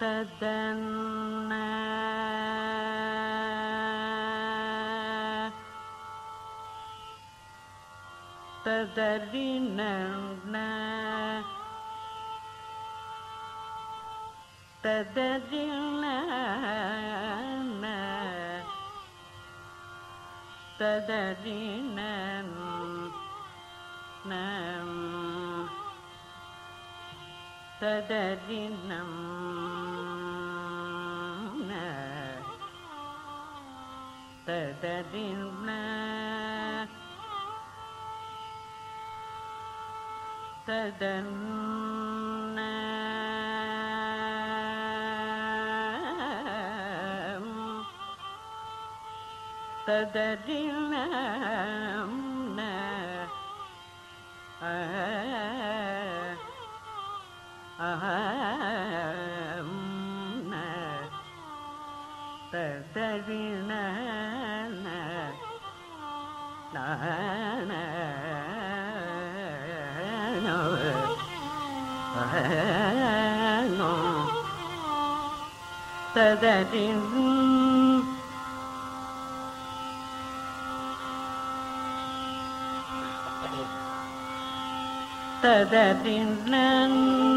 तदन्न। तदरिणं न तदलिन तदरिणम् ತದರಿಣ ತದನ್ನ ತದರಿಣ ತದರಿಣ the tadadin tadadin nan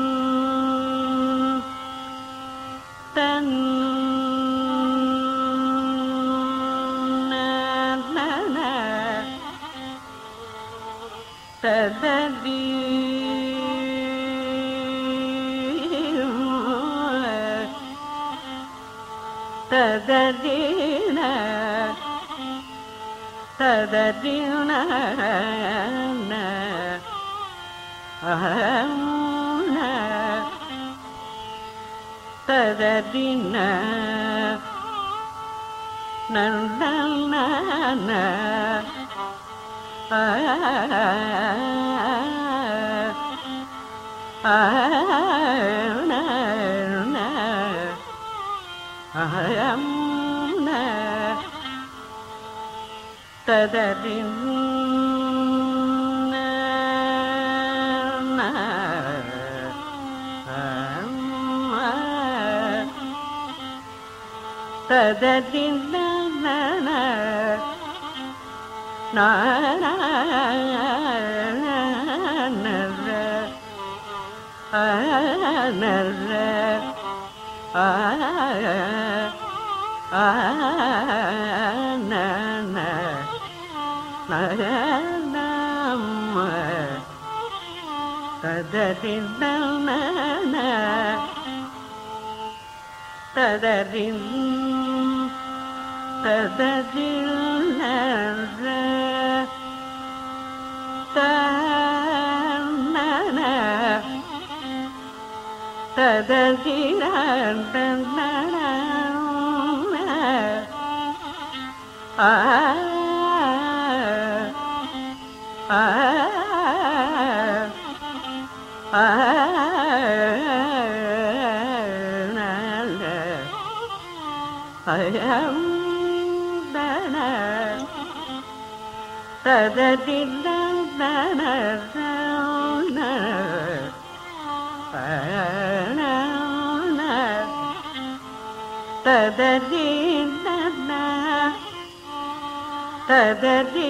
I am ತದರಿನ್ನ ತದರಿಂದ ನಾನ ಅನರ್ರ ಆ ತದರಿಂದ ತದರಿನ್ ತದರಿಲ್ಲ ತದರಿರ ಆ തദരീ തദരീ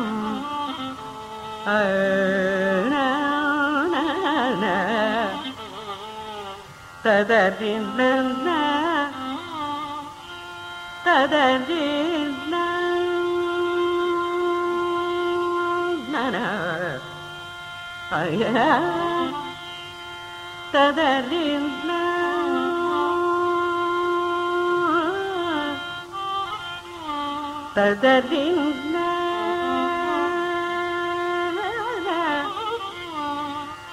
ತದರಿಂದ ತದರಿಂದ ಅಯ್ಯ ತದರಿಂದ ತದರಿಂದ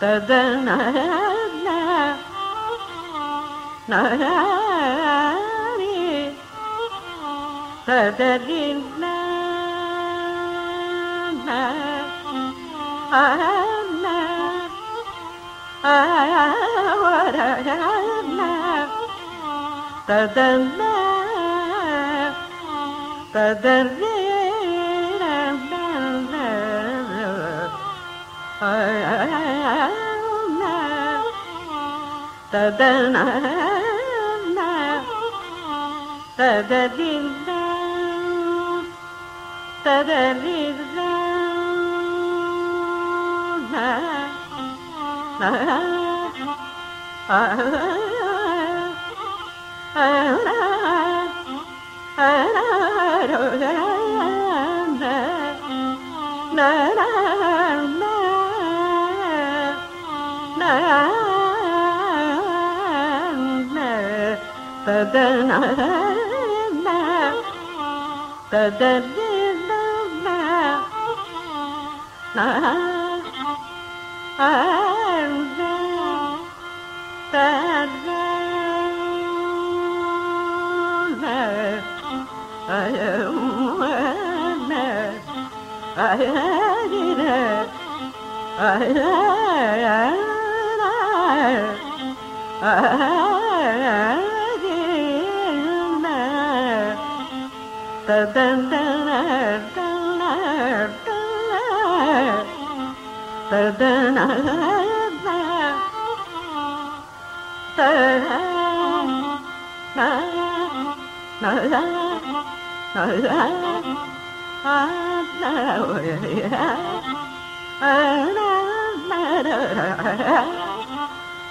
تد تدنا تدرنا ತದದಿಂದ ತದಲಿದ na na na ತದನ ತದನ I Ah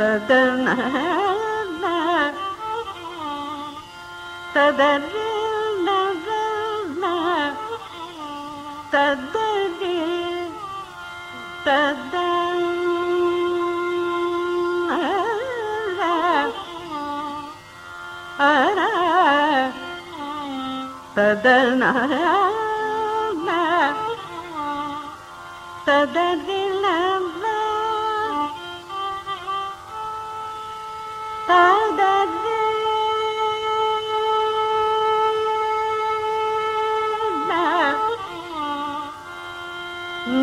تدرنا تدرنا درنا تدري تدرنا أرى. تدرنا تدرنا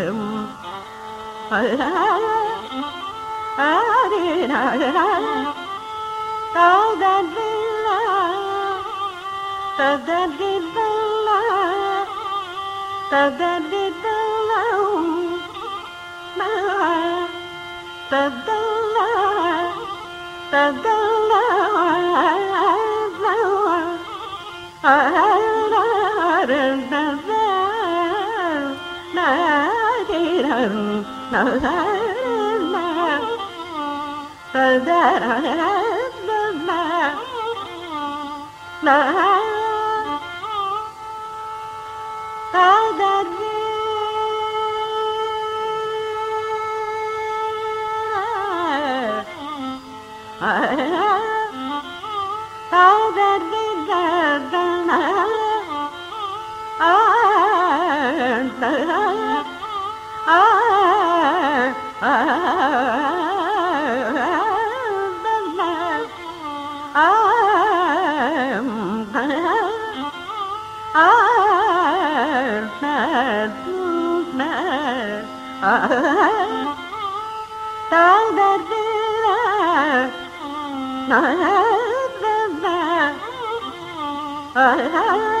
him. Oh, that villa, oh, that big villa, oh, that big villa, the villa, the villa, the villa, the villa, the villa, the villa, I Ah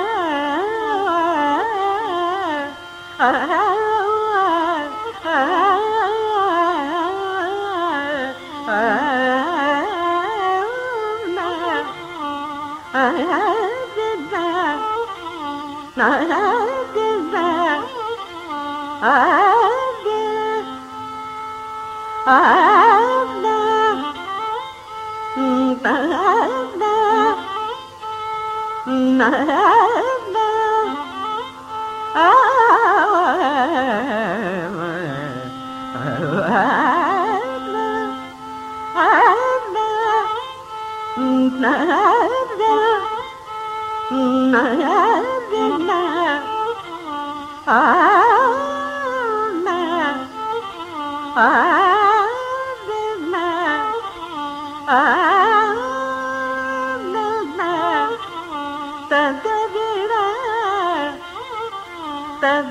Ah Ah No,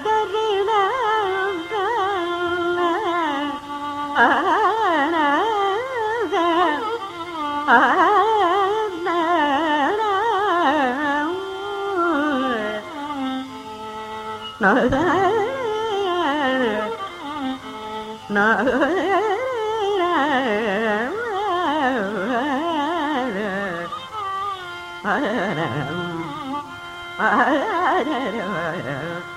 no, no. I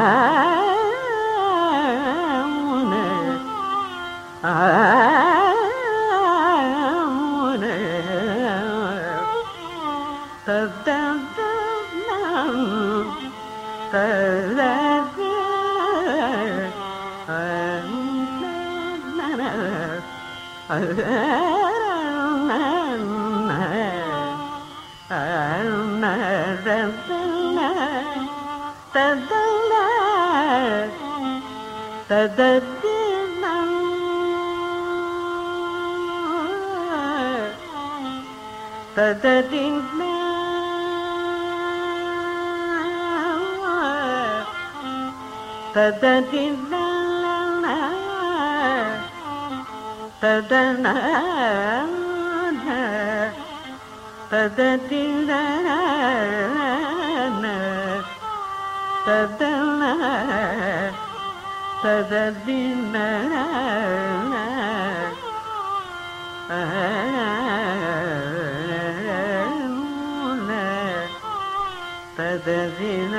ತದರಿಲ್ಲ ತದನ ತದತಿಂದ ತದನ ತದದಿನ ತದದಿನ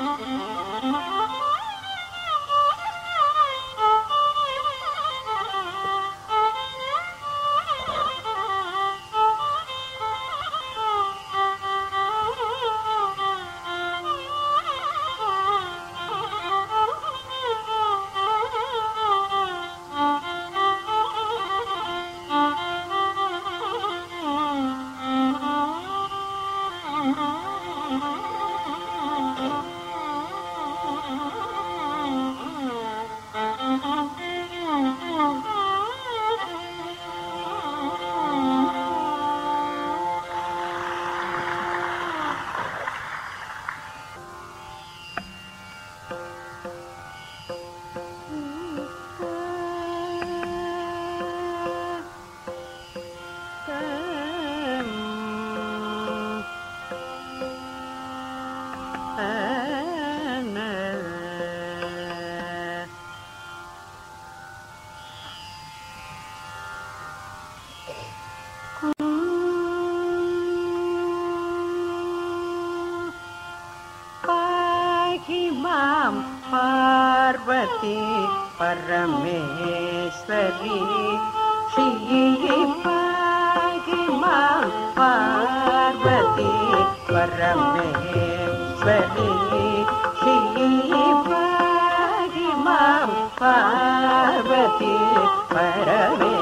なるほど。பார்வதி Parameswari ஸ்ரீயே பாகிமாம் Parvati Parameswari ஸ்ரீயே பாகிமாம் Parvati பரமே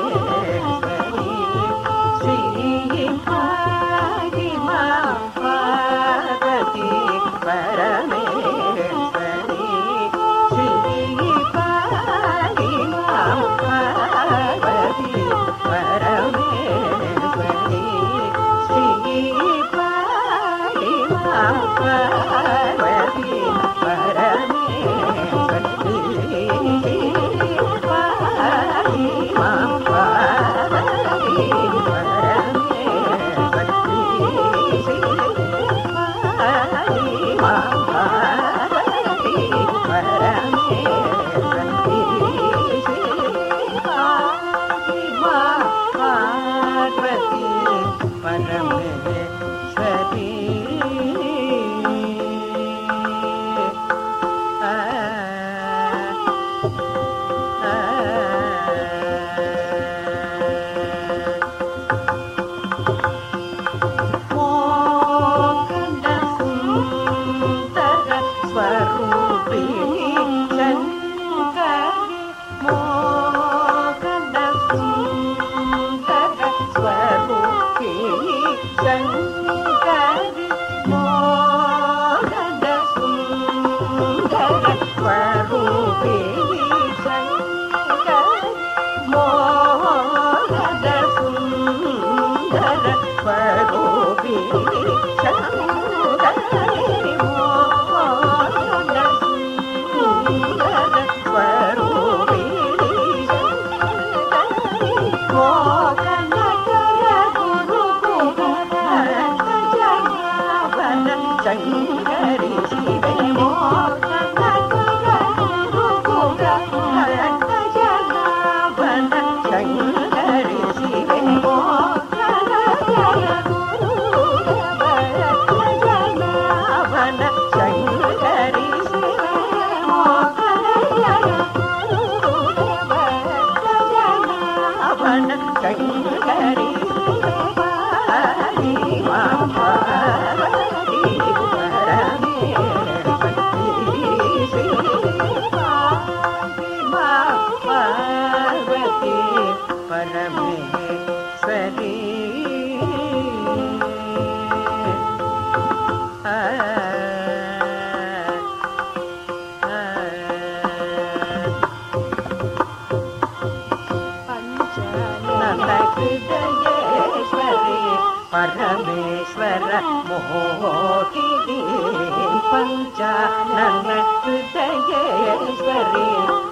ಹರಿ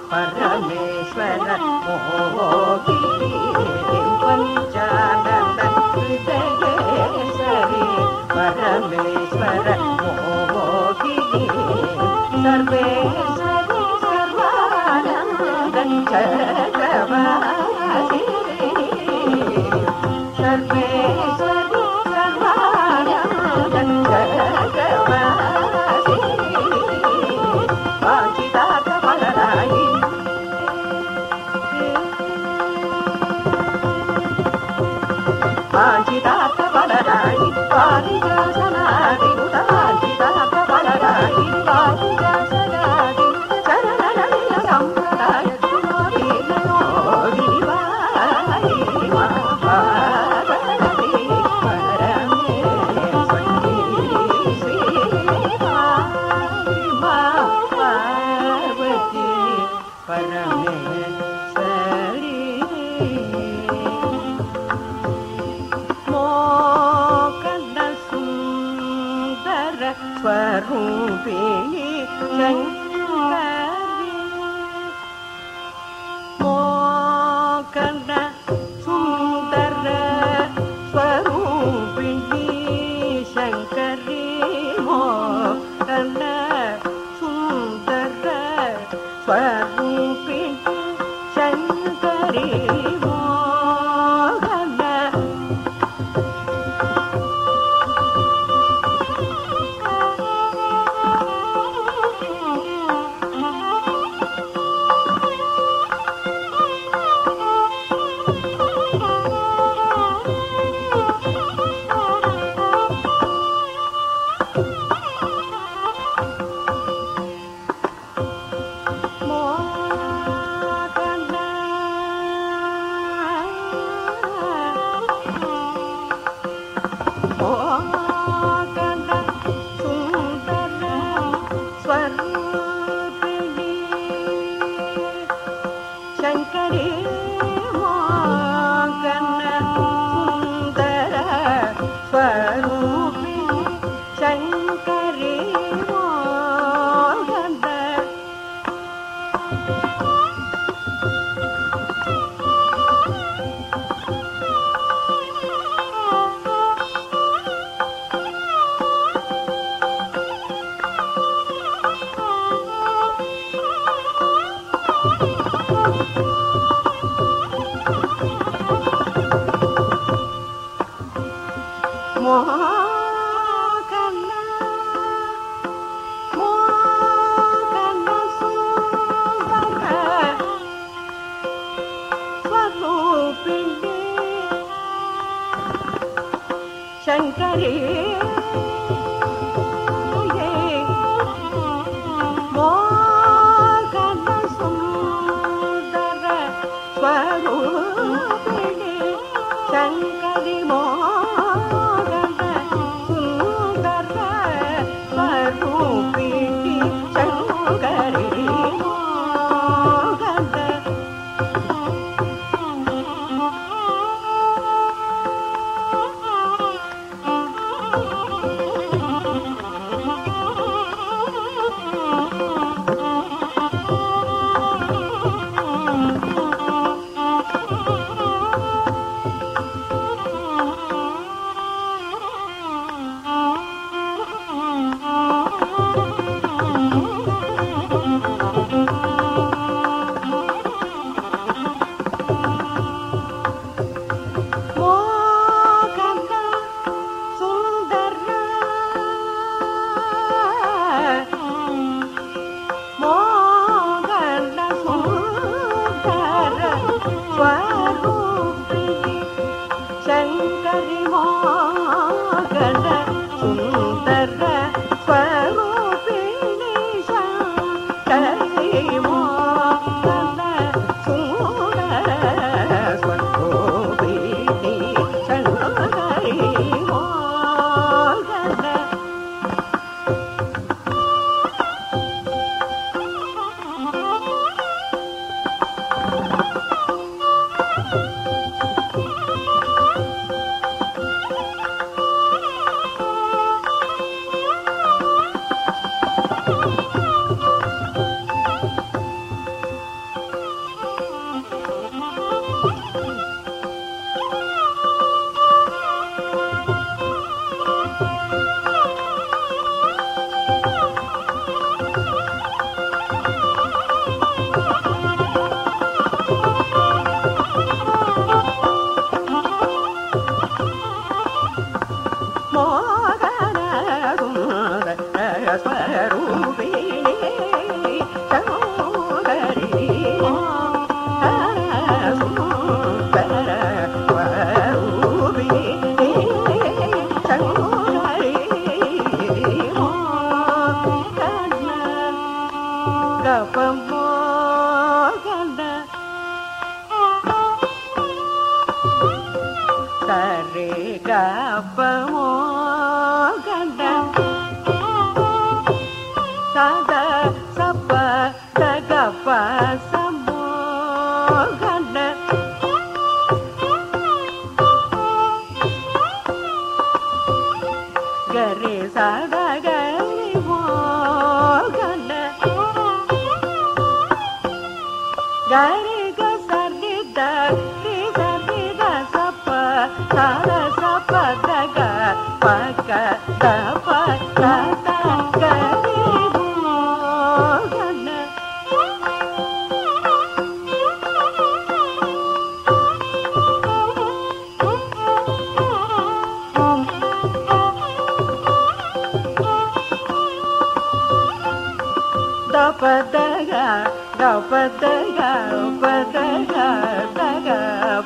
ಪರಮೇಶ್ವರ ಮೋಗಿ ಪಂಚಾನಂದ ಹೃದಯೇಶ್ವರಿ ಪರಮೇಶ್ವರ ಮೋಗಿ ಸರ್ವೇಶ್ವರಿ ಸರ್ವಾನಂದ ಜಗವಾಸಿ ಸರ್ವೇಶ್ವರಿ ಸರ್ವಾನಂದ ಜಗ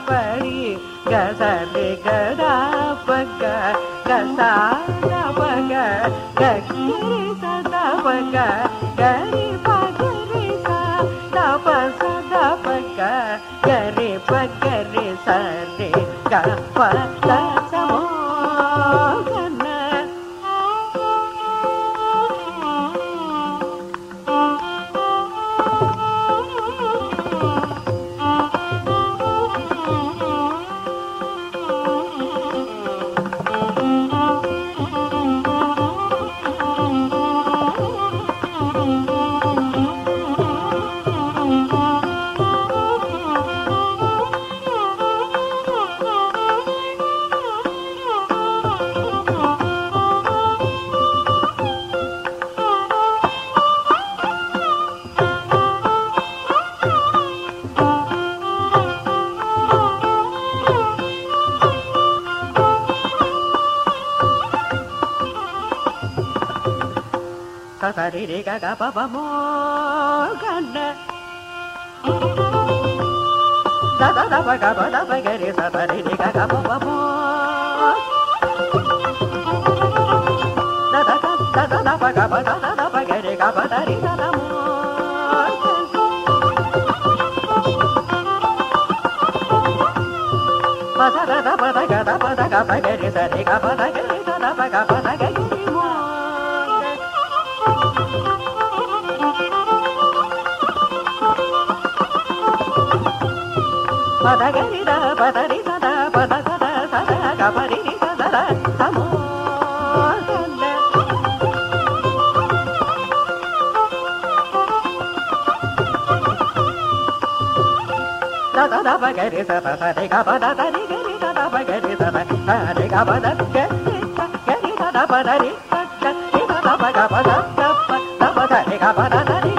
ಪಡಿ ಗಸಲೆ ಗಡ ಪಗ ಗಸಾಯ ಪಗ ಗೀರಿ గ పద పగరి సపరి ని గ గ ప పో ద ద ద ద ద ప గ ప ద ద ద పగరి గ ప ద రి ద ద మో పద ద ద పద గ ద పద గ పగరి సరి గ పద గరి ద ద ప గ పద గరి పదగరిద పదరి సదా పద సదా సదా కబరి సదా సమో da ba ga re da ba da re ga ba da da re ga re da da ba ga re da da da re ga ba da ga re da ga re da da ba da re da da re da da ba ga ba da da ba da ba da re ga ba da da re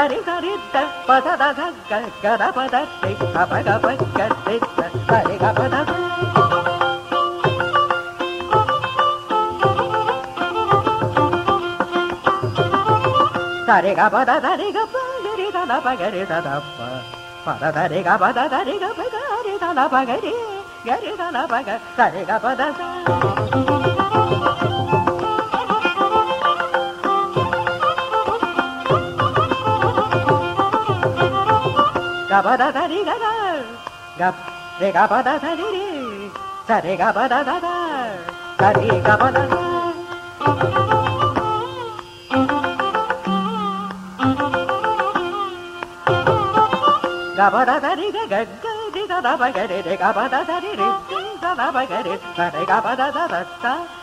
Tare ga pa da da re ga pa ga re da da pa ga re da da pa pa da da re ga pa da da re ga pa ga re da da pa ga re ga re da da pa ga tare ga pa da da. ga ba da da dee da da ga re ga ba da da dee da da re ga ba da da da sa re ga ba da da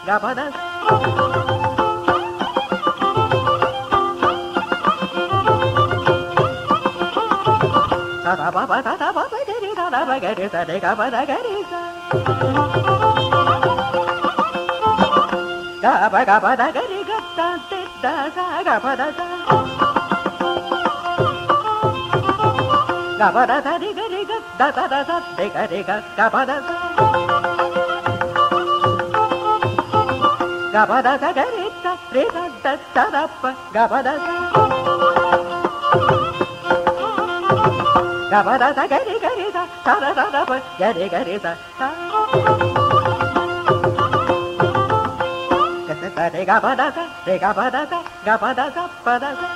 Gabada the ద ప గ సరి గ పద స గ పద దరి గ ద గ రే గ పద సరి రి సరి గ పద ద ద సరి గ పద స గబద దరి గ గ గ ది ద ద ప గ రి రి గబద దరి రి రి ద ద ప గ రి స రి గబద ద ద స గబద స ద ప ప ద ద ప ప గ రి ద ద ప గ రి స రి గబద గ రి స గ ప గ ప ద గ రి గ ద తి ద స గ ప the da ba da da ga re ga re da ta da da da ba ga re ga re da ta ga sa ta re ga ba da da re ga ba da da ga ba da da ba da da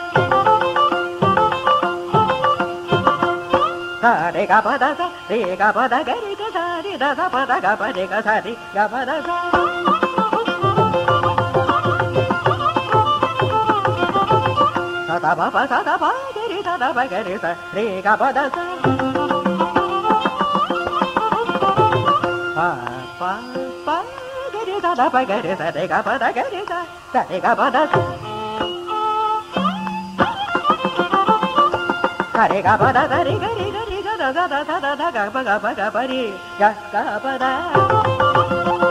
sa re ga ba da da re ga ba da ga re ga da re da da ba da ga ba re ga sa re ga ba da da da ba ba da da ba pa ga pa ga pa re ga ga pa da ga pa da sa sa sa sa da pa ga re sa re ga pa da sa sa da pa da pa ga pa da sa sa da pa ga pa ga pa da sa ga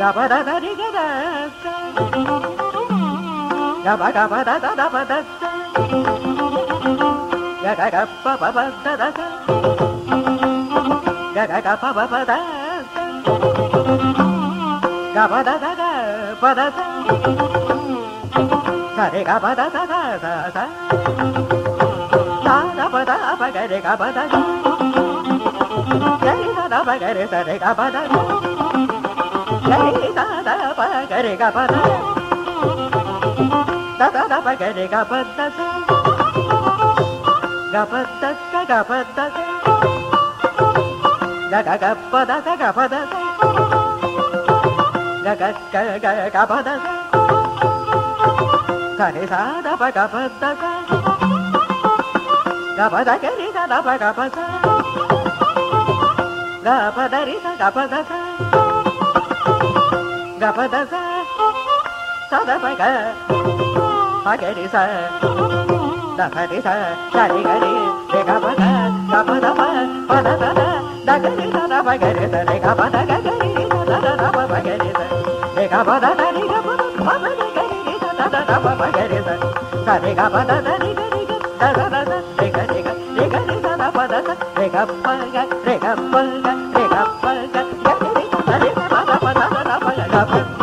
ga pa da da re ga da ga pa ga pa da da da pa da sa ga ga ga pa pa pa da da sa ga ga ga pa pa pa da ga pa da da ga pa da sa sa re ga pa da da da sa sa sa da pa da pa ga re ga pa da sa ga sa da pa ga re sa re ga pa da ga da pa ga pa da da da da pa ga re ga pa da da ga pa da ga ga pa da ga ga ga pa da da ga pa da ga ga ga ga ga pa da ga re sa da pa ga pa da ga ga pa da ga re sa da pa ga pa da ga pa da re sa ga pa da ga గపద సదపగ పగరి స దపరి స సరి గరి గపద గపద పద దద దగరి సద పగరి స గపద గగరి సద దప పగరి స గపద దరి గపద పగరి గరి సద దప పగరి స సరి గపద దరి గరి గపద దద దగరి గరి సద పద స గపద గరి గపద pa